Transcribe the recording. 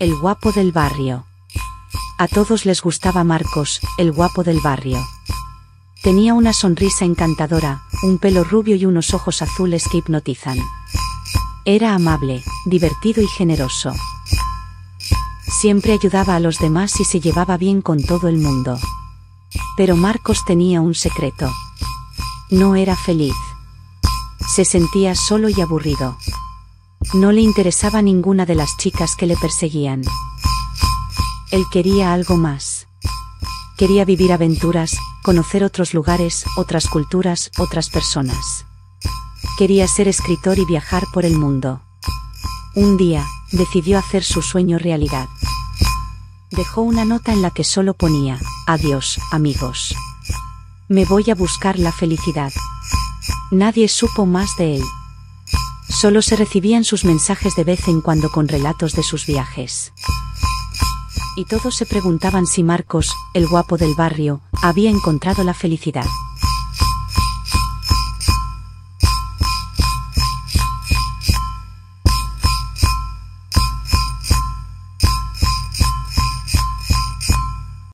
el guapo del barrio. A todos les gustaba Marcos, el guapo del barrio. Tenía una sonrisa encantadora, un pelo rubio y unos ojos azules que hipnotizan. Era amable, divertido y generoso. Siempre ayudaba a los demás y se llevaba bien con todo el mundo. Pero Marcos tenía un secreto. No era feliz. Se sentía solo y aburrido. No le interesaba ninguna de las chicas que le perseguían. Él quería algo más. Quería vivir aventuras, conocer otros lugares, otras culturas, otras personas. Quería ser escritor y viajar por el mundo. Un día, decidió hacer su sueño realidad. Dejó una nota en la que solo ponía, adiós, amigos. Me voy a buscar la felicidad. Nadie supo más de él. Solo se recibían sus mensajes de vez en cuando con relatos de sus viajes. Y todos se preguntaban si Marcos, el guapo del barrio, había encontrado la felicidad.